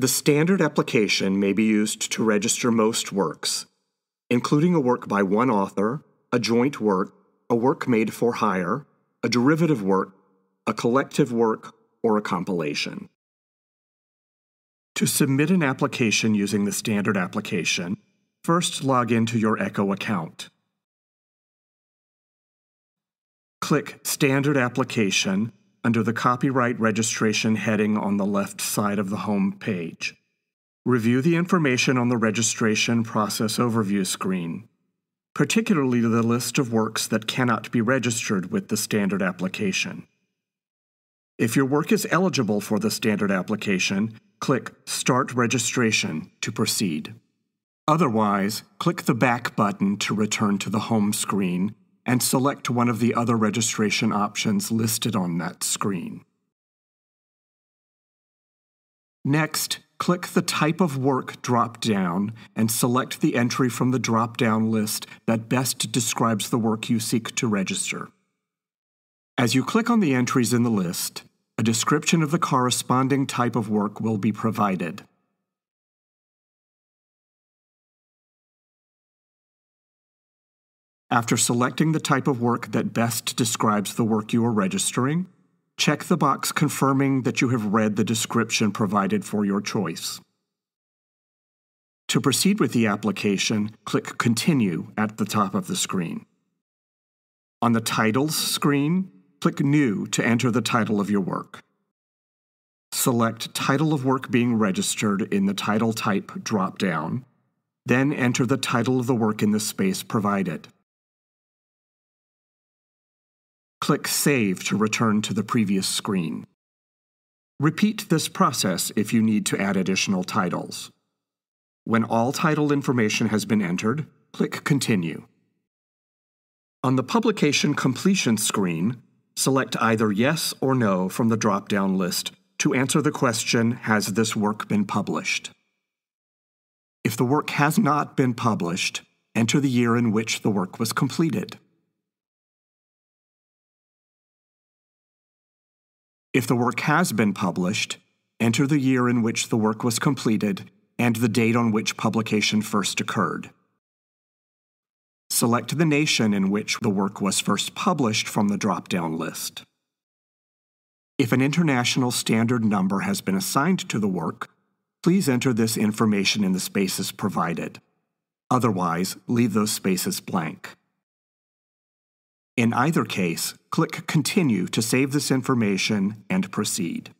The standard application may be used to register most works, including a work by one author, a joint work, a work made for hire, a derivative work, a collective work, or a compilation. To submit an application using the standard application, first log into your eCO account. Click Standard Application under the Copyright Registration heading on the left side of the home page. Review the information on the Registration Process Overview screen, particularly the list of works that cannot be registered with the standard application. If your work is eligible for the standard application, click Start Registration to proceed. Otherwise, click the Back button to return to the home screen and select one of the other registration options listed on that screen. Next, click the Type of Work drop-down and select the entry from the drop-down list that best describes the work you seek to register. As you click on the entries in the list, a description of the corresponding type of work will be provided. After selecting the type of work that best describes the work you are registering, check the box confirming that you have read the description provided for your choice. To proceed with the application, click Continue at the top of the screen. On the Titles screen, click New to enter the title of your work. Select Title of Work being registered in the Title Type drop-down, then enter the title of the work in the space provided. Click Save to return to the previous screen. Repeat this process if you need to add additional titles. When all title information has been entered, click Continue. On the Publication Completion screen, select either Yes or No from the drop-down list to answer the question, Has this work been published? If the work has not been published, enter the year in which the work was completed. If the work has been published, enter the year in which the work was completed and the date on which publication first occurred. Select the nation in which the work was first published from the drop-down list. If an international standard number has been assigned to the work, please enter this information in the spaces provided. Otherwise, leave those spaces blank. In either case, click Continue to save this information and proceed.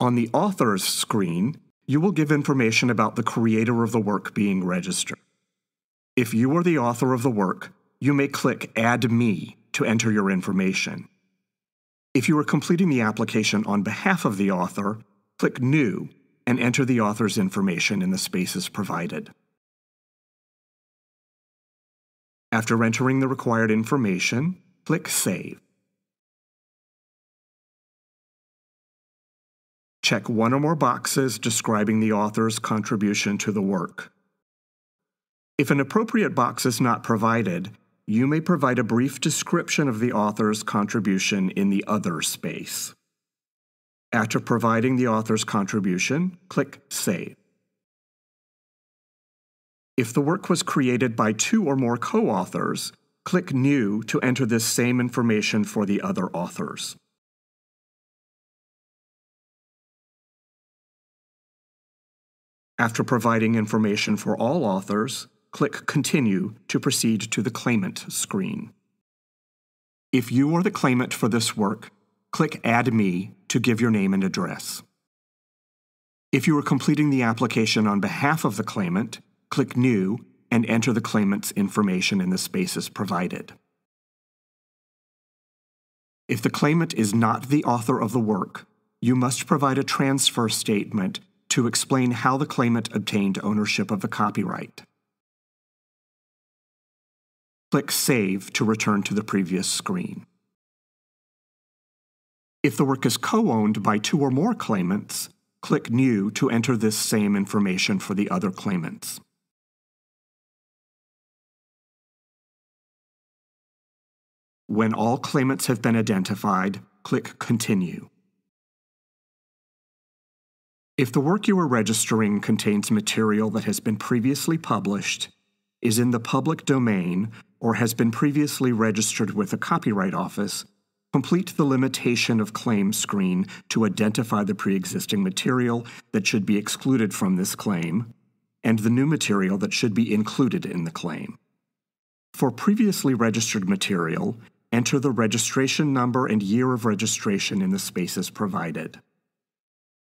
On the Authors screen, you will give information about the creator of the work being registered. If you are the author of the work, you may click Add Me to enter your information. If you are completing the application on behalf of the author, click New and enter the author's information in the spaces provided. After entering the required information, click Save. Check one or more boxes describing the author's contribution to the work. If an appropriate box is not provided, you may provide a brief description of the author's contribution in the Other space. After providing the author's contribution, click Save. If the work was created by two or more co-authors, click New to enter this same information for the other authors. After providing information for all authors, click Continue to proceed to the Claimant screen. If you are the claimant for this work, click Add Me to give your name and address. If you are completing the application on behalf of the claimant, click New and enter the claimant's information in the spaces provided. If the claimant is not the author of the work, you must provide a transfer statement to explain how the claimant obtained ownership of the copyright. Click Save to return to the previous screen. If the work is co-owned by two or more claimants, click New to enter this same information for the other claimants. When all claimants have been identified, click Continue. If the work you are registering contains material that has been previously published, is in the public domain, or has been previously registered with the Copyright Office, complete the limitation of claim screen to identify the pre-existing material that should be excluded from this claim and the new material that should be included in the claim. For previously registered material, enter the registration number and year of registration in the spaces provided.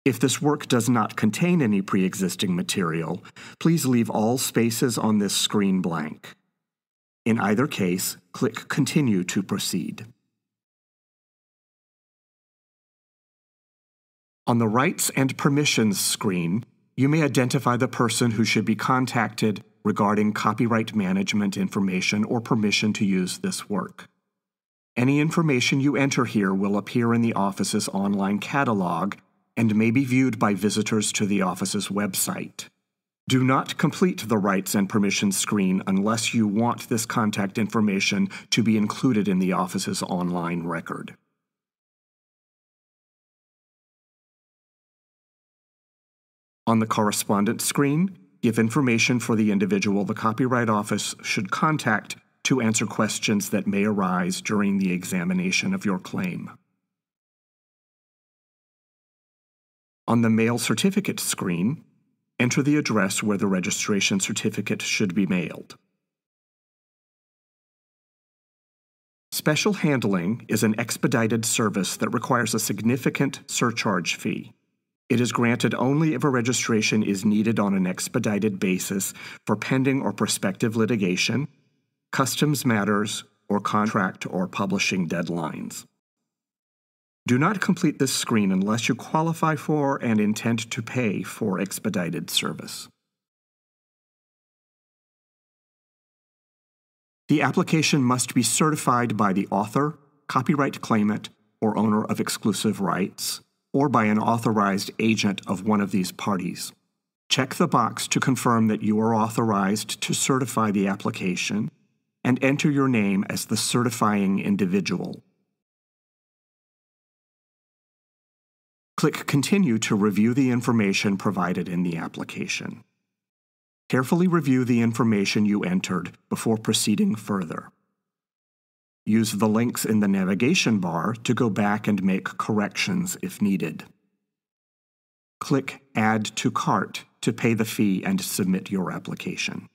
If this work does not contain any pre-existing material, please leave all spaces on this screen blank. In either case, click Continue to proceed. On the Rights and Permissions screen, you may identify the person who should be contacted regarding copyright management information or permission to use this work. Any information you enter here will appear in the office's online catalog and may be viewed by visitors to the office's website. Do not complete the Rights and Permissions screen unless you want this contact information to be included in the office's online record. On the Correspondence screen, give information for the individual the Copyright Office should contact to answer questions that may arise during the examination of your claim. On the Mail Certificate screen, enter the address where the registration certificate should be mailed. Special handling is an expedited service that requires a significant surcharge fee. It is granted only if a registration is needed on an expedited basis for pending or prospective litigation, customs matters, or contract or publishing deadlines. Do not complete this screen unless you qualify for and intend to pay for expedited service. The application must be certified by the author, copyright claimant, or owner of exclusive rights, or by an authorized agent of one of these parties. Check the box to confirm that you are authorized to certify the application and enter your name as the certifying individual. Click Continue to review the information provided in the application. Carefully review the information you entered before proceeding further. Use the links in the navigation bar to go back and make corrections if needed. Click Add to Cart to pay the fee and submit your application.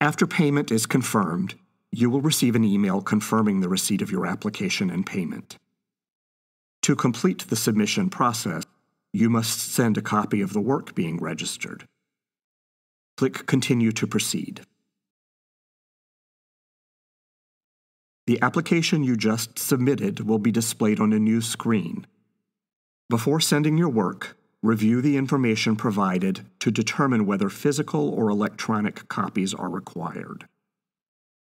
After payment is confirmed, you will receive an email confirming the receipt of your application and payment. To complete the submission process, you must send a copy of the work being registered. Click Continue to proceed. The application you just submitted will be displayed on a new screen. Before sending your work, review the information provided to determine whether physical or electronic copies are required.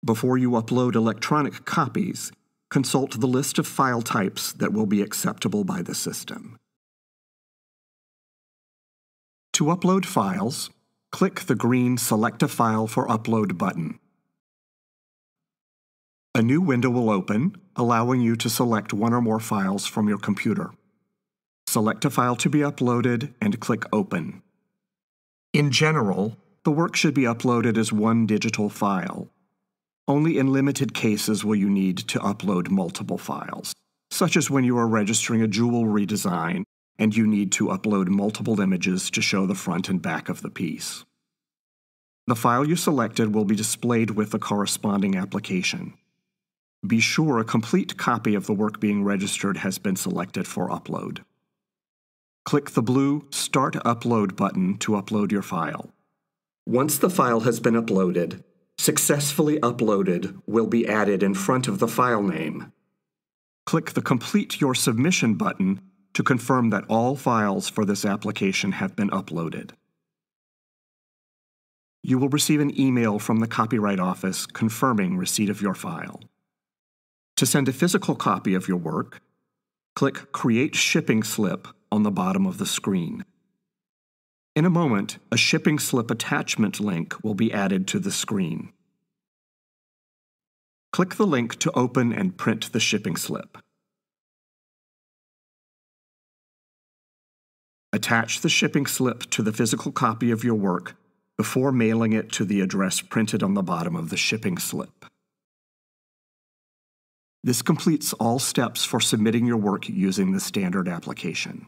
Before you upload electronic copies, consult the list of file types that will be acceptable by the system. To upload files, click the green Select a File for Upload button. A new window will open, allowing you to select one or more files from your computer. Select a file to be uploaded and click Open. In general, the work should be uploaded as one digital file. Only in limited cases will you need to upload multiple files, such as when you are registering a jewelry design and you need to upload multiple images to show the front and back of the piece. The file you selected will be displayed with the corresponding application. Be sure a complete copy of the work being registered has been selected for upload. Click the blue Start Upload button to upload your file. Once the file has been uploaded, Successfully uploaded will be added in front of the file name. Click the Complete Your Submission button to confirm that all files for this application have been uploaded. You will receive an email from the Copyright Office confirming receipt of your file. To send a physical copy of your work, click Create Shipping Slip on the bottom of the screen. In a moment, a shipping slip attachment link will be added to the screen. Click the link to open and print the shipping slip. Attach the shipping slip to the physical copy of your work before mailing it to the address printed on the bottom of the shipping slip. This completes all steps for submitting your work using the standard application.